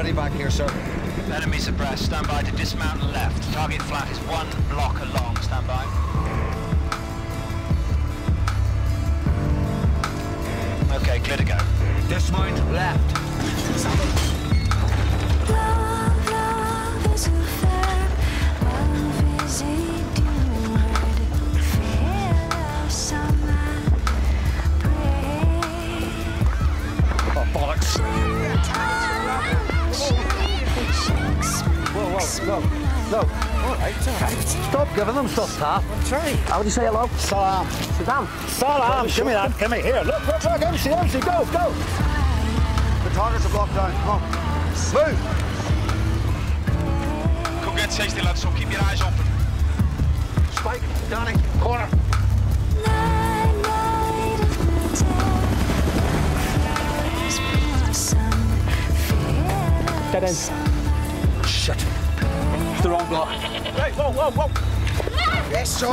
already back here, sir. Enemy suppressed. Stand by to dismount left. Target flat is one block along. Stand by. Okay, clear to go. Dismount left. Whoa, whoa, no, no. All right, it's all right. Stop giving them stuff, Taff. I'm trying. How would you say hello? Salam. Saddam. Salam. Give me that. Give me here. Look, look, look. MC, MC, go, go. The targets are blocked down. Come on. Move. Could get tasty, lads, so keep your eyes open. Spike. Danny. Corner. Dead end. Block. Right, whoa, whoa, whoa. Yes, sir.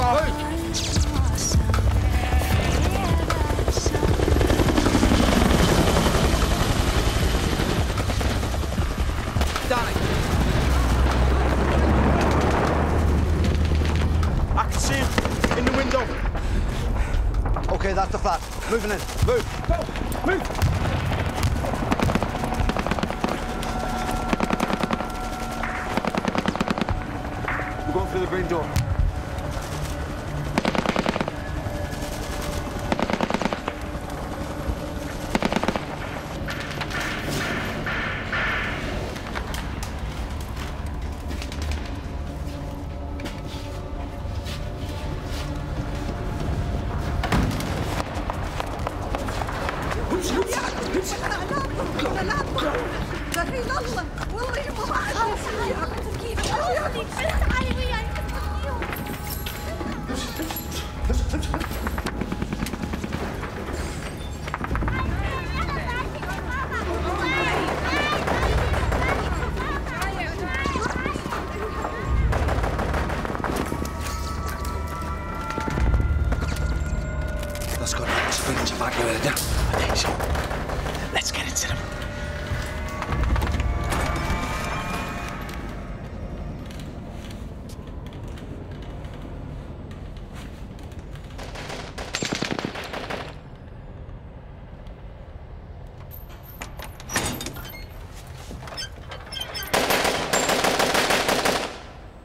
Danny. I can see him in the window. Okay, that's the flat. Moving in. Move. Go. Move. 40 دور دخيل الله والله ما عاد Bring Jabaki over there. Attention. Let's get it set up.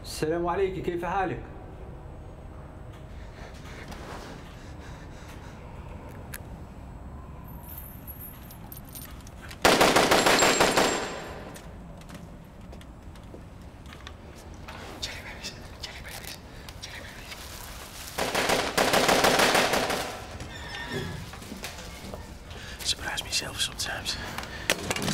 السلام عليك كيف حالك؟ Myself sometimes.